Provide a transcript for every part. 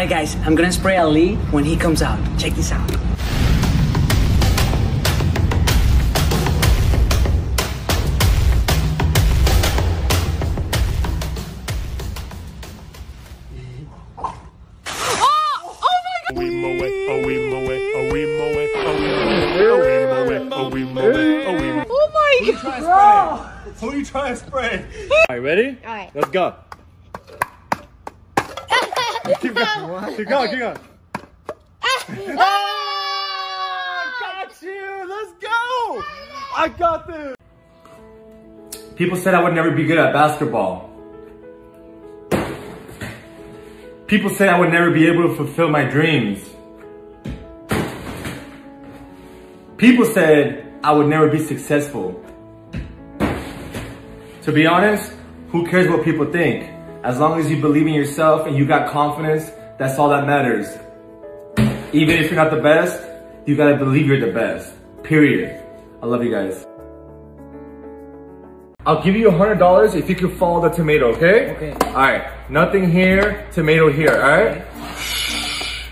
Alright guys, I'm gonna spray Ali when he comes out. Check this out. Oh my god! Who you trying to spray? Alright, ready? Alright. Let's go. Keep going. Keep going, keep going. Ah, got you. Let's go. I got this. People said I would never be good at basketball. People said I would never be able to fulfill my dreams. People said I would never be successful. To be honest, who cares what people think? As long as you believe in yourself and you got confidence, that's all that matters. Even if you're not the best, you gotta believe you're the best. Period. I love you guys. I'll give you a hundred dollars if you can follow the tomato, okay? Okay. Alright, nothing here, tomato here, alright?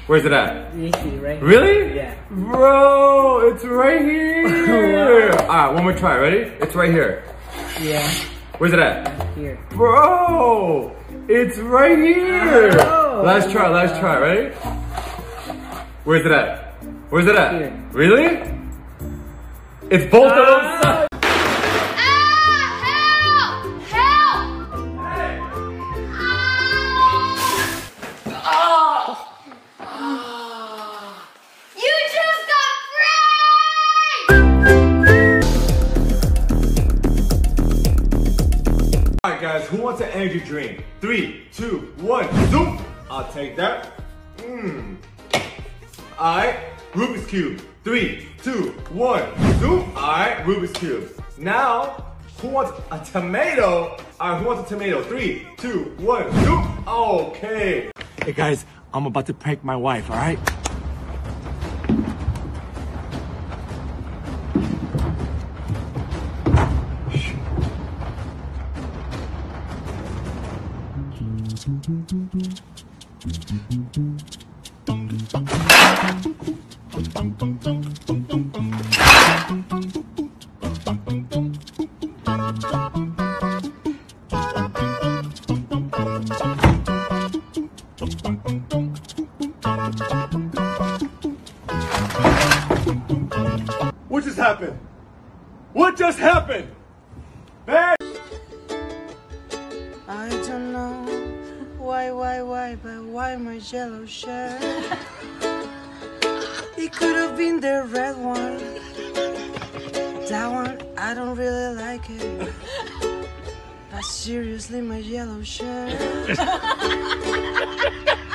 Where's it at? Easy, right? Really? Yeah. Bro, it's right here. Wow. Alright, one more try, ready? It's right here. Yeah, Where's it at? here. Bro, it's right here. Oh. last try, last try, ready? Where's it at? Where's it at? Here. Really? It's both of them. Ah. Guys, who wants an energy drink? Three, two, one, zoom! I'll take that. Mmm. Alright, Rubik's Cube. Three, two, one, zoom! Alright, Rubik's Cube. Now, who wants a tomato? Alright, who wants a tomato? Three, two, one, zoom! Okay. Hey guys, I'm about to prank my wife, alright? What just happened? What just happened? Babe! I why, why, why, but why my yellow shirt? it could have been the red one. That one, I don't really like it. But seriously, my yellow shirt.